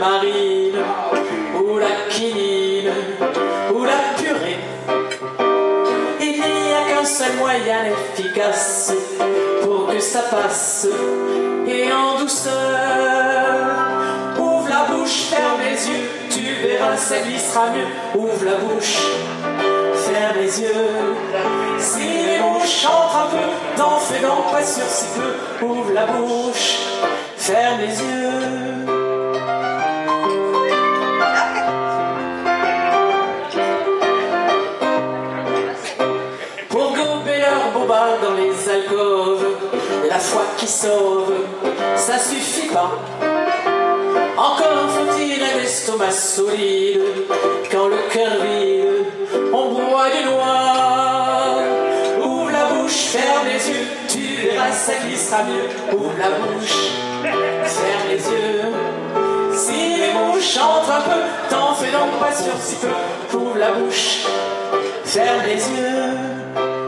marine, ou la quinine, ou la purée. Il n'y a qu'un seul moyen efficace pour que ça passe, et en douceur. Ouvre la bouche, ferme les yeux, tu verras, ça glissera mieux. Ouvre la bouche, ferme les yeux. Si les mouches un peu, t'en fais donc pas sur si peu. Ouvre la bouche, ferme les yeux. La foi qui sauve, ça suffit pas. Encore faut-il un estomac solide, quand le cœur vide, on boit du noir. Ouvre la bouche, ferme les yeux, tu verras, ça glissera mieux. Ouvre la bouche, ferme les yeux. Si les mots chantent un peu, t'en fais donc pas sur si peu. Ouvre la bouche, ferme les yeux.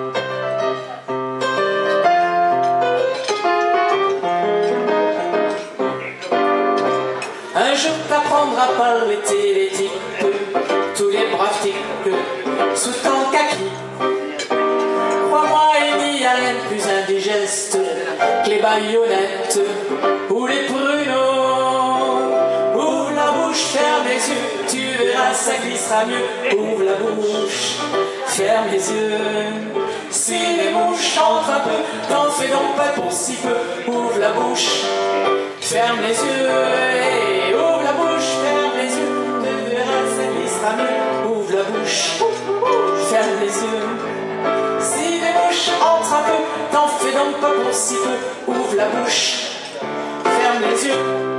Un jour t'apprendras par les télétypes Tous les braves types sous ton kaki. Crois-moi, il n'y a rien plus indigeste Que les baïonnettes ou les pruneaux. Ouvre la bouche, ferme les yeux Tu verras, ça glissera mieux. Ouvre la bouche, ferme les yeux. Si les mots chantent un peu T'en fais donc pas pour si peu. Ouvre la bouche, ferme les yeux Si les mouches entrent un peu, t'en fais donc pas pour si peu. Ouvre la bouche, ferme les yeux.